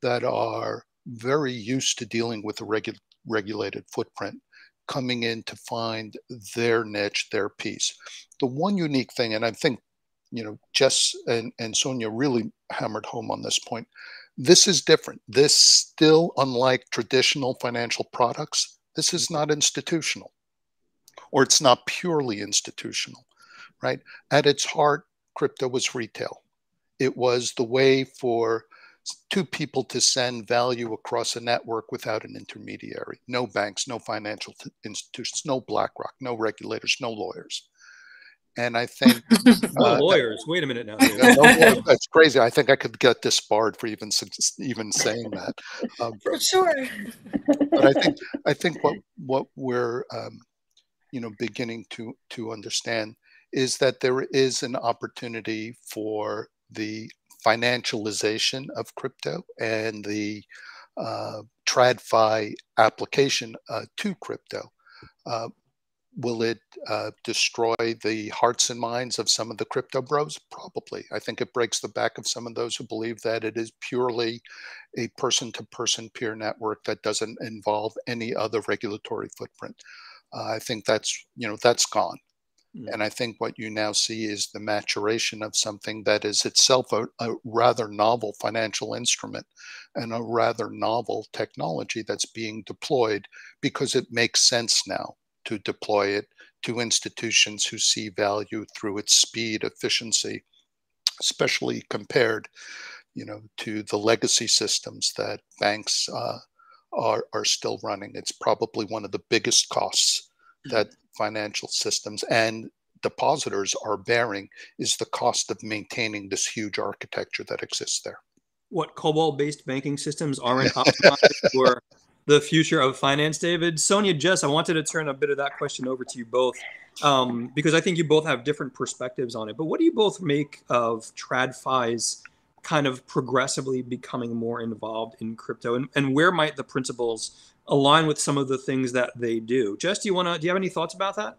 that are very used to dealing with a regu- regulated footprint coming in to find their niche, their piece. The one unique thing, and I think you know, Jess and, and Sonia really hammered home on this point. This is different. This still, unlike traditional financial products, this is mm-hmm. not institutional or it's not purely institutional, right? At its heart, crypto was retail. It was the way for two people to send value across a network without an intermediary. No banks, no financial institutions, no BlackRock, no regulators, no lawyers. And I think no uh, lawyers. Wait a minute now. no, that's crazy. I think I could get disbarred for even even saying that. Um, for sure. but I think I think what what we're um, you know beginning to to understand is that there is an opportunity for the financialization of crypto and the uh, TradFi application uh, to crypto. Uh, will it uh, destroy the hearts and minds of some of the crypto bros? Probably. I think it breaks the back of some of those who believe that it is purely a person to person peer network that doesn't involve any other regulatory footprint. Uh, I think that's, you know, that's gone. Mm. And I think what you now see is the maturation of something that is itself a, a, rather novel financial instrument and a rather novel technology that's being deployed because it makes sense now to deploy it to institutions who see value through its speed, efficiency, especially compared, you know, to the legacy systems that banks uh, are are still running. It's probably one of the biggest costs that financial systems and depositors are bearing is the cost of maintaining this huge architecture that exists there. What COBOL-based banking systems aren't optimized for the future of finance, David? Sonia, Jess, I wanted to turn a bit of that question over to you both um, because I think you both have different perspectives on it. But what do you both make of TradFi's kind of progressively becoming more involved in crypto, and, and where might the principles align with some of the things that they do. Jess, do you want to? Do you have any thoughts about that?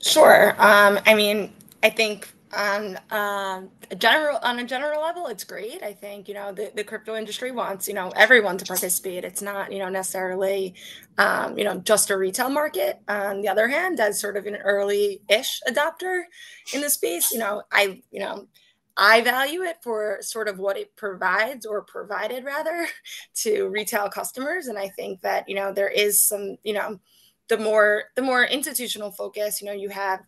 Sure. Um, I mean, I think on um, a general on a general level, it's great. I think you know the, the crypto industry wants you know everyone to participate. It's not you know necessarily um, you know just a retail market. On the other hand, as sort of an early-ish adopter in the space, you know I you know I value it for sort of what it provides or provided rather to retail customers. And I think that, you know, there is some, you know, the more the more institutional focus, you know, you have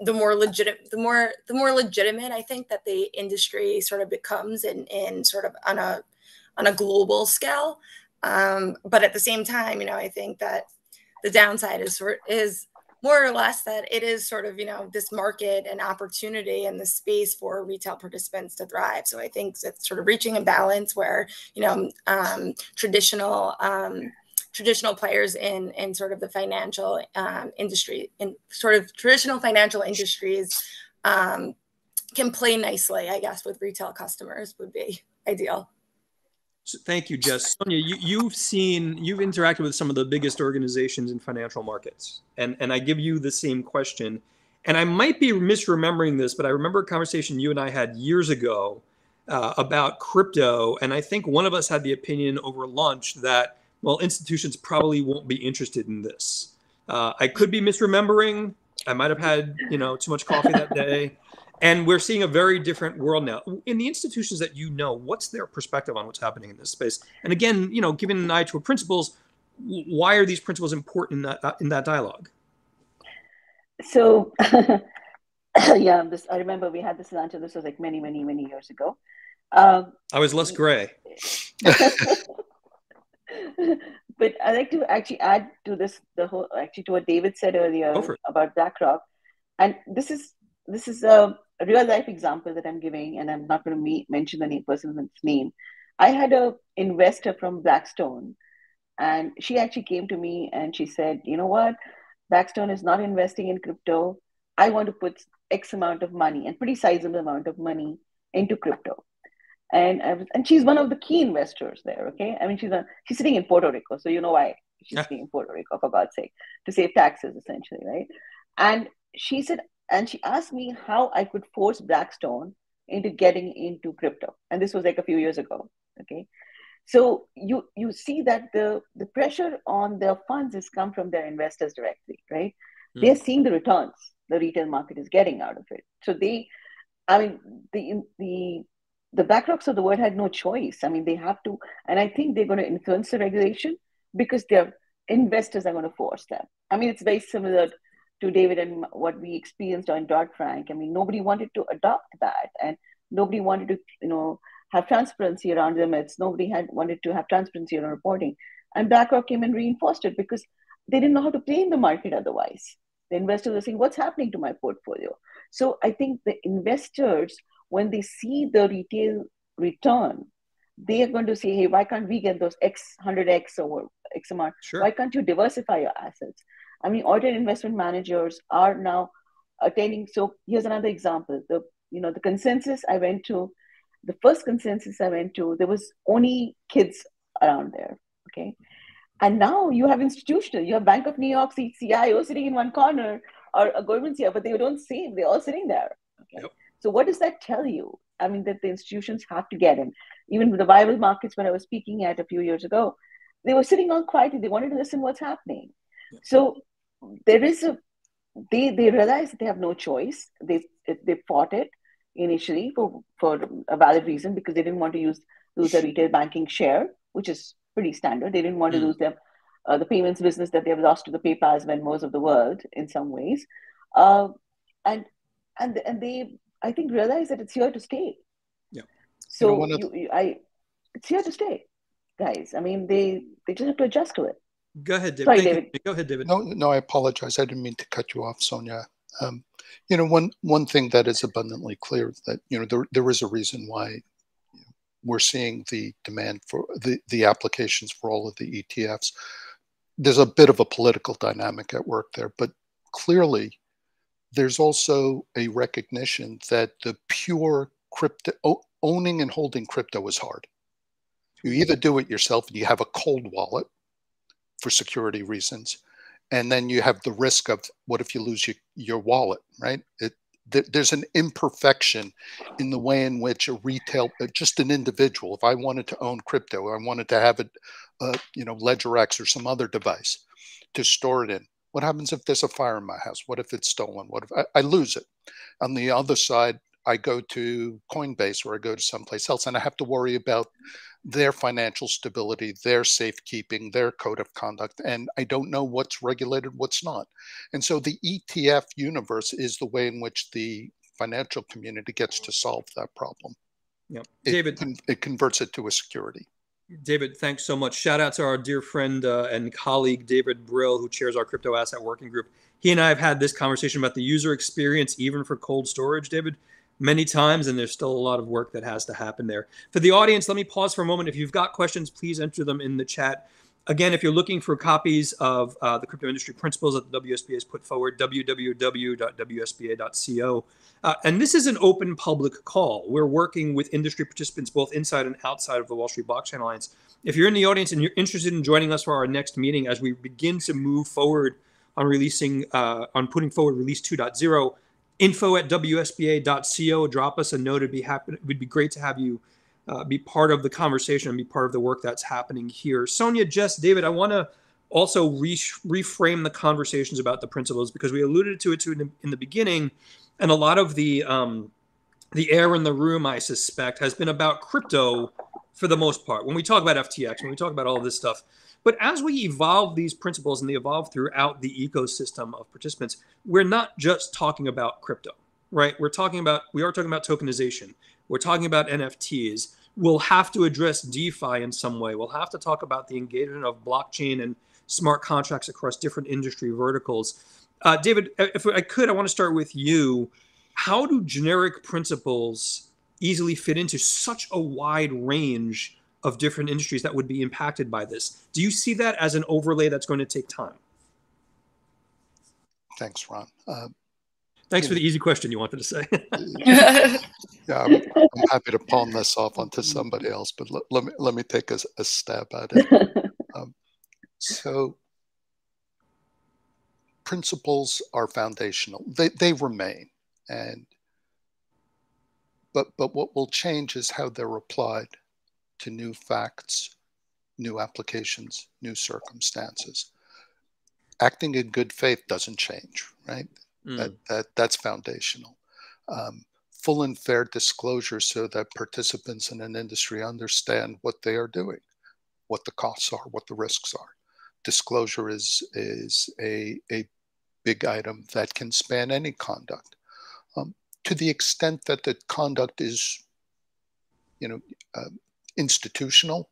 the more legit the more the more legitimate I think that the industry sort of becomes in in sort of on a on a global scale. Um, but at the same time, you know, I think that the downside is sort is more or less that it is sort of you know this market and opportunity and the space for retail participants to thrive so i think it's sort of reaching a balance where you know um, traditional um, traditional players in in sort of the financial um, industry in sort of traditional financial industries um, can play nicely i guess with retail customers would be ideal so thank you, Jess. Sonia, you, you've seen, you've interacted with some of the biggest organizations in financial markets, and and I give you the same question, and I might be misremembering this, but I remember a conversation you and I had years ago uh, about crypto, and I think one of us had the opinion over lunch that well, institutions probably won't be interested in this. Uh, I could be misremembering. I might have had you know too much coffee that day. And we're seeing a very different world now. In the institutions that you know, what's their perspective on what's happening in this space? And again, you know, given an eye toward principles, why are these principles important in that uh, in that dialogue? So, yeah, this I remember we had this lunch. This was like many, many, many years ago. Um, I was less gray. but I'd like to actually add to this the whole actually to what David said earlier about BlackRock, and this is this is a real life example that I'm giving, and I'm not going to me- mention the name, person's name. I had a investor from Blackstone, and she actually came to me and she said, "You know what? Blackstone is not investing in crypto. I want to put X amount of money, and pretty sizable amount of money, into crypto." And I was, and she's one of the key investors there. Okay, I mean she's a, she's sitting in Puerto Rico, so you know why she's yeah. sitting in Puerto Rico for God's sake to save taxes essentially, right? And she said, and she asked me how I could force Blackstone into getting into crypto. And this was like a few years ago. Okay. So you you see that the the pressure on their funds has come from their investors directly, right? Mm. They're seeing the returns the retail market is getting out of it. So they, I mean, the the the BlackRocks of the world had no choice. I mean, they have to, and I think they're going to influence the regulation because their investors are going to force them. I mean, it's very similar to David and what we experienced on Dodd Frank. I mean, nobody wanted to adopt that, and nobody wanted to, you know, have transparency around limits. Nobody had wanted to have transparency around reporting, and BlackRock came and reinforced it because they didn't know how to play in the market otherwise. The investors are saying, "What's happening to my portfolio?" So I think the investors, when they see the retail return, they are going to say, "Hey, why can't we get those X hundred X or X amount? Sure. Why can't you diversify your assets?" I mean, audit investment managers are now attaining. So here's another example. The you know the consensus I went to the first consensus I went to, there was only kids around there. Okay. And now you have institutional, you have Bank of New York CIO sitting in one corner or a Goldman's here, but they don't see, they're all sitting there. Okay. Yep. So what does that tell you? I mean, that the institutions have to get in. Even with the viable markets, when I was speaking at a few years ago, they were sitting all quietly. They wanted to listen what's happening. So there is a, they, they realize that they have no choice. They, they fought it initially for, for a valid reason because they didn't want to use lose their retail banking share, which is pretty standard. They didn't want to mm. lose them uh, the payments business that they've lost to the PayPal's, Venmos of the world in some ways, uh, and and and they I think realize that it's here to stay. Yeah. So you know, you, you, I, it's here to stay, guys. I mean, they they just have to adjust to it. Go ahead, David. Sorry, David. Go ahead, David. No, no, I apologize. I didn't mean to cut you off, Sonia. Um, you know, one one thing that is abundantly clear that you know there there is a reason why we're seeing the demand for the the applications for all of the ETFs. There's a bit of a political dynamic at work there, but clearly there's also a recognition that the pure crypto owning and holding crypto is hard. You either do it yourself and you have a cold wallet for security reasons, and then you have the risk of what if you lose your, your wallet, right? It, th there's an imperfection in the way in which a retail, uh, just an individual, if I wanted to own crypto, I wanted to have it, uh, you know, Ledger X or some other device to store it in. What happens if there's a fire in my house? What if it's stolen? What if I, I lose it? On the other side, I go to Coinbase or I go to someplace else and I have to worry about their financial stability, their safekeeping, their code of conduct. And I don't know what's regulated, what's not. And so the ETF universe is the way in which the financial community gets to solve that problem. Yeah. David, it, it converts it to a security. David, thanks so much. Shout out to our dear friend uh, and colleague, David Brill, who chairs our crypto asset working group. He and I have had this conversation about the user experience, even for cold storage, David many times, and there's still a lot of work that has to happen there. For the audience, let me pause for a moment. If you've got questions, please enter them in the chat. Again, if you're looking for copies of uh, the crypto industry principles that the WSBA has put forward, www.wsba.co. Uh, and this is an open public call. We're working with industry participants both inside and outside of the Wall Street Blockchain Alliance. If you're in the audience and you're interested in joining us for our next meeting as we begin to move forward on releasing, uh, on putting forward release 2.0, info at wsba.co. Drop us a note. It'd be happy. It would be great to have you uh, be part of the conversation and be part of the work that's happening here. Sonia, Jess, David, I want to also re- reframe the conversations about the principles because we alluded to it to in the, in the beginning, and a lot of the um, the air in the room, I suspect, has been about crypto for the most part. When we talk about FTX, when we talk about all this stuff, but as we evolve these principles and they evolve throughout the ecosystem of participants, we're not just talking about crypto, right? We're talking about, we are talking about tokenization. We're talking about NFTs. We'll have to address DeFi in some way. We'll have to talk about the engagement of blockchain and smart contracts across different industry verticals. Uh, David, if I could, I want to start with you. How do generic principles easily fit into such a wide range of different industries that would be impacted by this. Do you see that as an overlay that's going to take time? Thanks, Ron. Uh, Thanks for the easy question you wanted to say. yeah, I'm, I'm, happy to palm this off onto somebody else, but let, let me let me take a, a stab at it. Um, so, principles are foundational; they they remain, and but but what will change is how they're applied to new facts, new applications, new circumstances. Acting in good faith doesn't change, right? Mm. That, that that's foundational. Um, full and fair disclosure so that participants in an industry understand what they are doing, what the costs are, what the risks are. Disclosure is is a a big item that can span any conduct. Um, to the extent that the conduct is, you know, uh, institutional,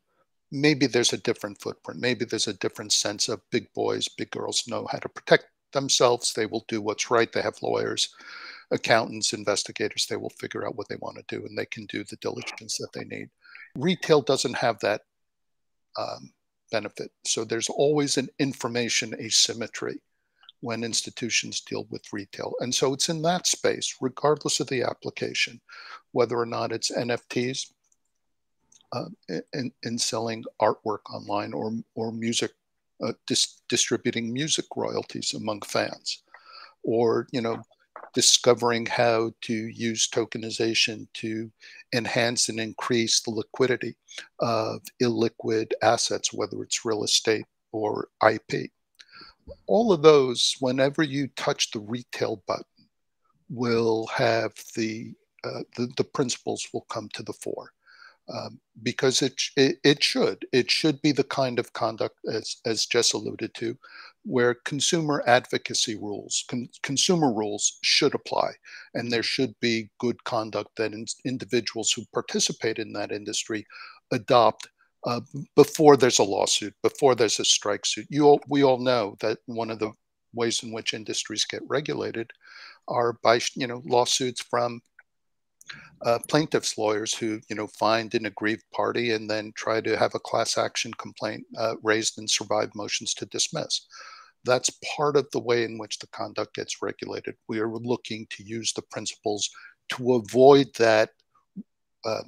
maybe there's a different footprint. Maybe there's a different sense of big boys, big girls know how to protect themselves. They will do what's right. They have lawyers, accountants, investigators. They will figure out what they want to do and they can do the diligence that they need. Retail doesn't have that um, benefit. So there's always an information asymmetry when institutions deal with retail. And so it's in that space, regardless of the application, whether or not it's NFTs uh, in, in selling artwork online or, or music, uh, dis- distributing music royalties among fans, or, you know, discovering how to use tokenization to enhance and increase the liquidity of illiquid assets, whether it's real estate or IP. All of those, whenever you touch the retail button, will have the, uh, the, the principles will come to the fore. Um, because it, it, it should it should be the kind of conduct as as Jess alluded to, where consumer advocacy rules, con- consumer rules should apply, and there should be good conduct that in- individuals who participate in that industry adopt uh, before there's a lawsuit, before there's a strike suit. You all, we all know that one of the ways in which industries get regulated are by you know lawsuits from uh, plaintiffs' lawyers who, you know, find an aggrieved party and then try to have a class action complaint uh, raised and survive motions to dismiss. That's part of the way in which the conduct gets regulated. We are looking to use the principles to avoid that uh,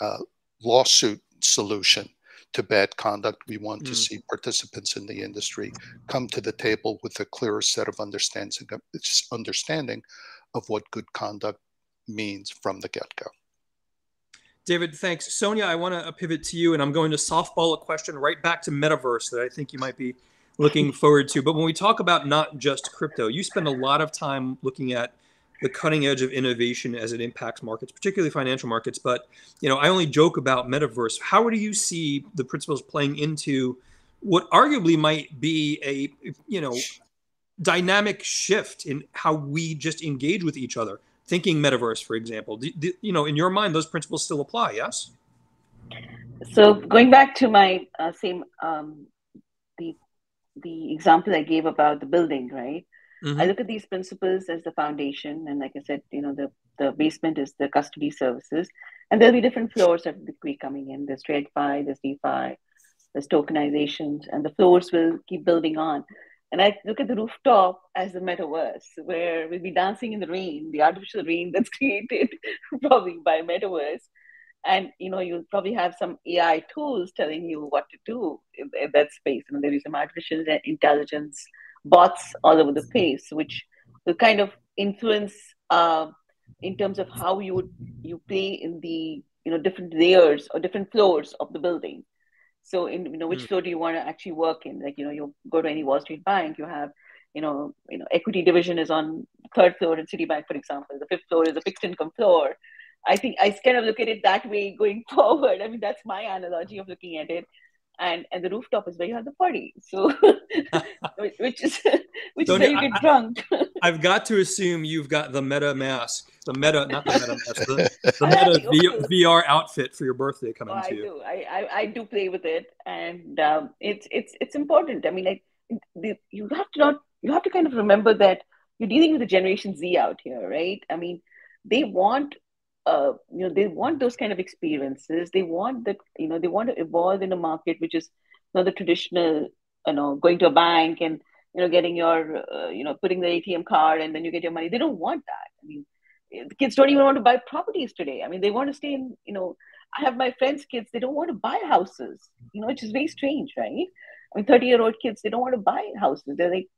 uh lawsuit solution to bad conduct. We want mm. to see participants in the industry come to the table with a clearer set of understanding, understanding of what good conduct means from the get go. David, thanks. Sonia, I want to uh, pivot to you, and I'm going to softball a question right back to metaverse that I think you might be looking forward to. But when we talk about not just crypto, you spend a lot of time looking at the cutting edge of innovation as it impacts markets, particularly financial markets. But you know, I only joke about metaverse. How do you see the principles playing into what arguably might be a you know dynamic shift in how we just engage with each other? Thinking metaverse, for example, do, do, you know, in your mind, those principles still apply, yes? So going back to my uh, same um, the the example I gave about the building, right? Mm-hmm. I look at these principles as the foundation, and like I said, you know, the the basement is the custody services, and there'll be different floors that will be coming in. There's TradFi, there's DeFi, there's tokenizations, and the floors will keep building on. And I look at the rooftop as the metaverse, where we'll be dancing in the rain, the artificial rain that's created probably by metaverse. And you know, you'll probably have some AI tools telling you what to do in, in that space. And there is some artificial intelligence bots all over the place, which will kind of influence uh, in terms of how you would you play in the you know different layers or different floors of the building so in you know which mm. floor do you want to actually work in? Like you know you go to any Wall Street bank, you have you know you know equity division is on third floor in Citibank, for example. The fifth floor is a fixed income floor. I think I kind of look at it that way going forward. I mean that's my analogy of looking at it and and the rooftop is where you have the party. So which is which is where you get I, drunk. I've got to assume you've got the meta mask the meta not the meta mask the, the meta v, vr outfit for your birthday coming oh, to I do. I, I, I do play with it. And um, it's it's it's important. I mean like the, you have to not you have to kind of remember that you're dealing with a generation z out here right? I mean they want uh, you know they want those kind of experiences. They want that you know they want to evolve in a market which is not the traditional you know going to a bank and you know getting your uh, you know putting the atm card and then you get your money. They don't want that. I mean the kids don't even want to buy properties today. I mean they want to stay in you know i have my friends kids they don't want to buy houses you know which is very strange right? I mean 30 year old kids they don't want to buy houses. They're like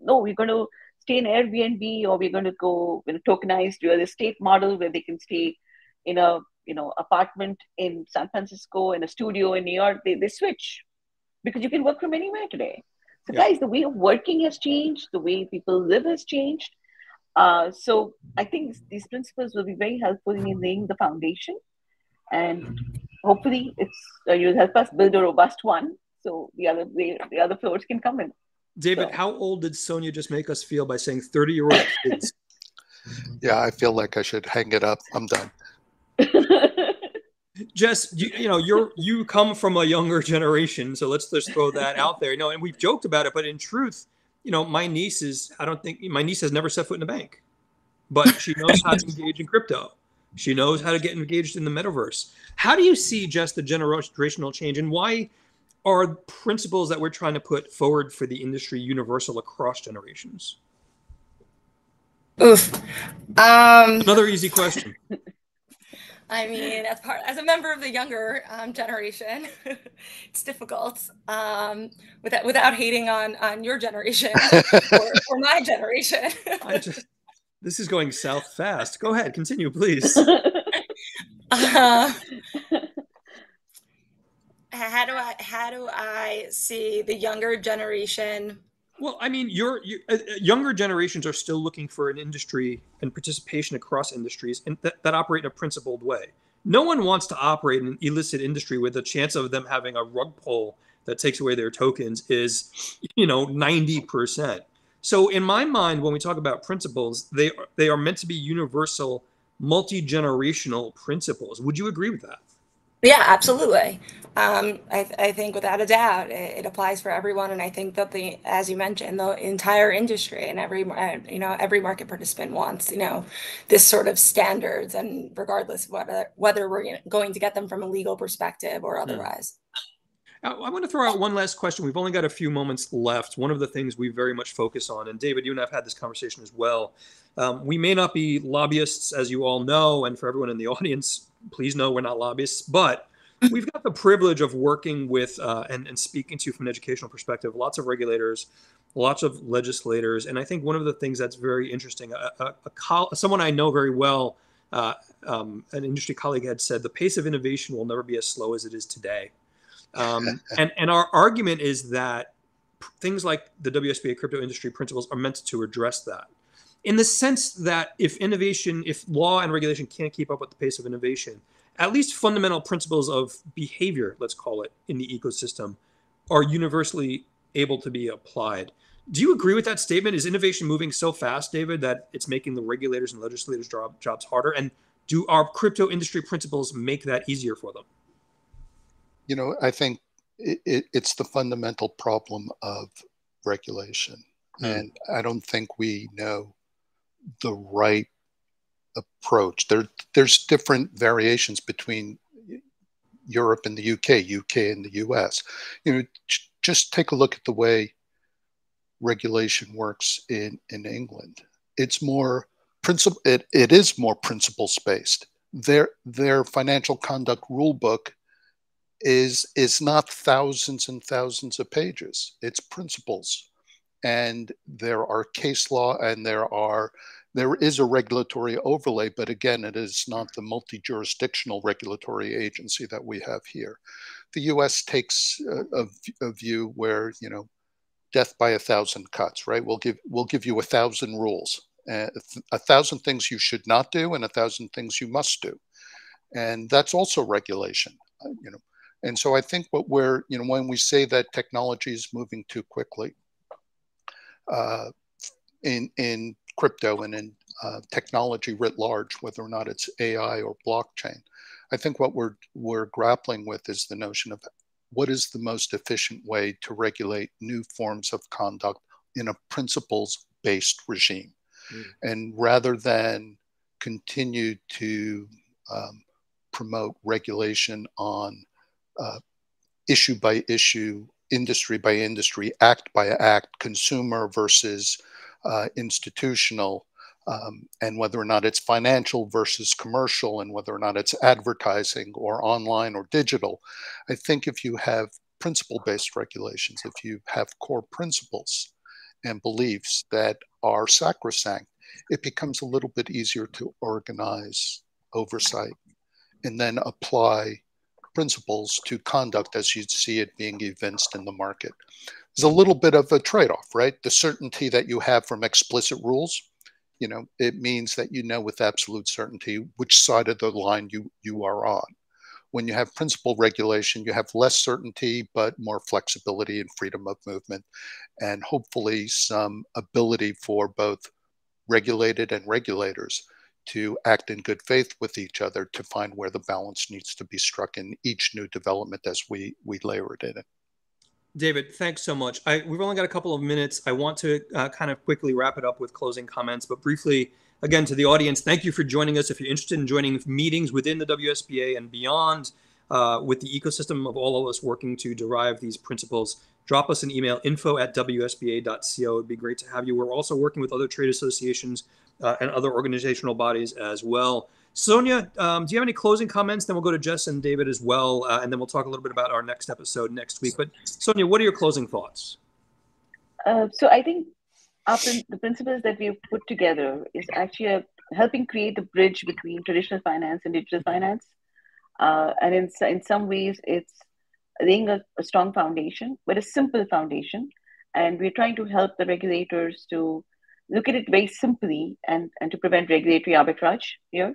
no we're going to stay in Airbnb or we're going to go in a tokenized real estate model where they can stay in a you know apartment in San Francisco in a studio in New York. They, they switch because you can work from anywhere today. So yeah. guys, the way of working has changed. The way people live has changed. Uh, so I think these principles will be very helpful in laying the foundation, and hopefully, it's uh, you'll help us build a robust one. So the other the, the other floors can come in. David, so. how old did Sonia just make us feel by saying 30 year old kids? yeah, I feel like I should hang it up. I'm done. Jess, you, you, know, you're you come from a younger generation, so let's just throw that out there. You know, and we've joked about it, but in truth, you know, my niece is I don't think my niece has never set foot in a bank, but she knows how to engage in crypto. She knows how to get engaged in the metaverse. How do you see just the generational change, and why are principles that we're trying to put forward for the industry universal across generations? Oof. Um, Another easy question. I mean, as part as a member of the younger um, generation, it's difficult um, without without hating on on your generation or, or my generation. I just, this is going south fast. Go ahead, continue, please. Uh, how do I how do I see the younger generation? Well, I mean, your, your uh, younger generations are still looking for an industry and participation across industries and that, that operate in a principled way. No one wants to operate in an illicit industry with the chance of them having a rug pull that takes away their tokens is, you know, 90%. So in my mind, when we talk about principles, they they are meant to be universal, multi-generational principles. Would you agree with that? Yeah, absolutely. Um, I, I, think without a doubt, it, it, applies for everyone, and I think that the, as you mentioned, the entire industry and every, uh, you know, every market participant wants, you know, this sort of standards, and regardless of whether whether we're going to get them from a legal perspective or otherwise. I want to throw out one last question. We've only got a few moments left. One of the things we very much focus on, and David, you and I have had this conversation as well. Um, we may not be lobbyists, as you all know, and for everyone in the audience, please know we're not lobbyists, but we've got the privilege of working with uh, and, and speaking to from an educational perspective lots of regulators lots of legislators and i think one of the things that's very interesting a, a, a someone i know very well uh, um, an industry colleague had said the pace of innovation will never be as slow as it is today. Um, and, and our argument is that things like the WSBA crypto industry principles are meant to address that in the sense that if innovation, if law and regulation can't keep up with the pace of innovation, at least fundamental principles of behavior, let's call it, in the ecosystem are universally able to be applied. Do you agree with that statement? Is innovation moving so fast, David, that it's making the regulators and legislators' job, jobs harder? And do our crypto industry principles make that easier for them? You know, I think it, it, it's the fundamental problem of regulation. Mm. And I don't think we know the right approach. There, there's different variations between Europe and the UK, UK and the US. You know, just take a look at the way regulation works in, in England. It's more principle. It, it is more principles based. Their their financial conduct rule book is is not thousands and thousands of pages. It's principles, and there are case law and there are there is a regulatory overlay, but again, it is not the multi-jurisdictional regulatory agency that we have here. The U.S. takes a, a, view where you know, death by a thousand cuts. Right? We'll give we'll give you a thousand rules, a thousand things you should not do, and a thousand things you must do, and that's also regulation. Uh, you know, and so I think what we're you know when we say that technology is moving too quickly. Uh, in in crypto and in uh, technology writ large, whether or not it's AI or blockchain. I think what we're we're grappling with is the notion of what is the most efficient way to regulate new forms of conduct in a principles-based regime, mm. and rather than continue to um, promote regulation on uh, issue by issue, industry by industry, act by act, consumer versus uh, institutional, um, and whether or not it's financial versus commercial, and whether or not it's advertising or online or digital. I think if you have principle based regulations, if you have core principles and beliefs that are sacrosanct, it becomes a little bit easier to organize oversight and then apply principles to conduct as you see it being evinced in the market is a little bit of a trade-off, right? The certainty that you have from explicit rules, you know, it means that you know with absolute certainty which side of the line you you are on. When you have principle regulation, you have less certainty, but more flexibility and freedom of movement, and hopefully some ability for both regulated and regulators to act in good faith with each other to find where the balance needs to be struck in each new development as we we layer it in. David, thanks so much. I, we've only got a couple of minutes. I want to uh, kind of quickly wrap it up with closing comments, but briefly, again, to the audience, thank you for joining us. If you're interested in joining meetings within the WSBA and beyond, uh, with the ecosystem of all of us working to derive these principles, drop us an email info at wsba.co. It'd be great to have you. We're also working with other trade associations uh, and other organizational bodies as well. Sonia, um, do you have any closing comments? Then we'll go to Jess and David as well, uh, and then we'll talk a little bit about our next episode next week. But Sonia, what are your closing thoughts? Uh, so I think the principles that we've put together is actually a, helping create the bridge between traditional finance and digital finance. Uh, and in, in some ways, it's laying a, a strong foundation, but a simple foundation. And we're trying to help the regulators to look at it very simply and, and to prevent regulatory arbitrage here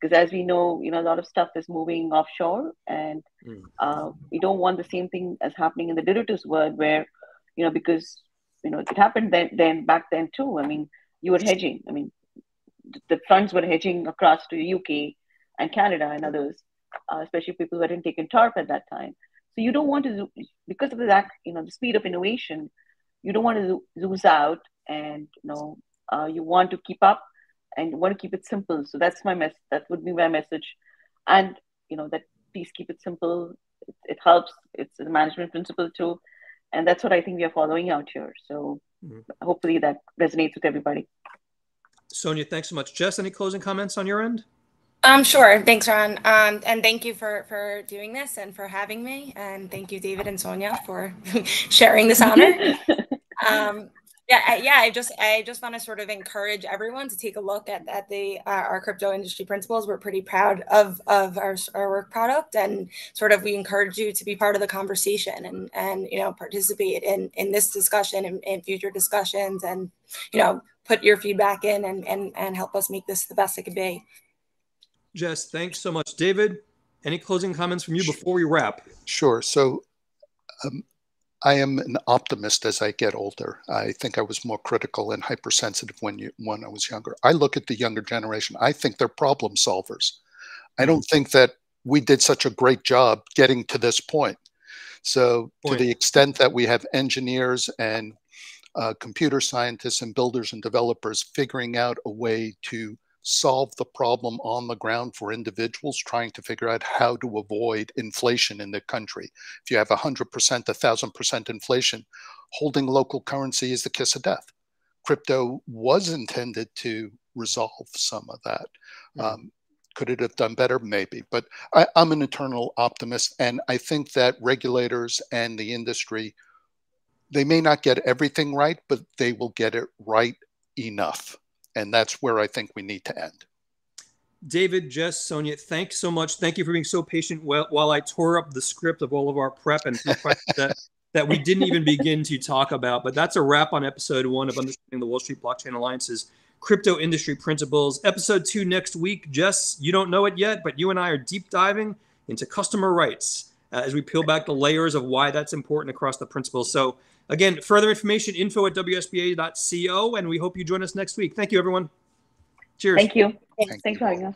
because as we know, you know, a lot of stuff is moving offshore, and mm. uh, we don't want the same thing as happening in the derivatives world, where, you know, because you know it happened then, then back then too. I mean, you were hedging. I mean, the funds were hedging across to the UK and Canada and others, uh, especially people who hadn't taken TARP at that time. So you don't want to, because of that, you know, the speed of innovation, you don't want to lose out, and you know, uh, you want to keep up and want to keep it simple. So that's my mess. That would be my message, and you know that please keep it simple. It, it helps. It's a management principle too, and that's what I think we are following out here. So mm-hmm. hopefully that resonates with everybody. Sonia, thanks so much. Jess, any closing comments on your end? Um, sure. Thanks, Ron. Um, and thank you for for doing this and for having me. And thank you, David and Sonia, for sharing this honor. um, yeah I, yeah i just i just want to sort of encourage everyone to take a look at, at the uh, our crypto industry principles. We're pretty proud of of our, our work product and sort of we encourage you to be part of the conversation and and you know participate in in this discussion and in future discussions and you know put your feedback in and and and help us make this the best it could be. Jess thanks so much. David any closing comments from you before we wrap? sure. So um, I am an optimist as I get older. I think I was more critical and hypersensitive when you when I was younger. I look at the younger generation. I think they're problem solvers. I don't think that we did such a great job getting to this point. So, point. to the extent that we have engineers and uh, computer scientists and builders and developers figuring out a way to solve the problem on the ground for individuals trying to figure out how to avoid inflation in the country. If you have 100%, 1,000% inflation, holding local currency is the kiss of death. Crypto was intended to resolve some of that. Mm-hmm. Um, could it have done better? Maybe. But I, I'm an eternal optimist. And I think that regulators and the industry, they may not get everything right, but they will get it right enough. And that's where I think we need to end. David, Jess, Sonia, thanks so much. Thank you for being so patient while, I tore up the script of all of our prep and that, that we didn't even begin to talk about. But that's a wrap on episode one of Understanding the Wall Street Blockchain Alliance's crypto industry principles. Episode two next week. Jess, you don't know it yet, but you and I are deep diving into customer rights uh, as we peel back the layers of why that's important across the principles. So Again, further information, info at WSBA.co, and we hope you join us next week. Thank you, everyone. Cheers. Thank you. Thanks, Thanks for having us.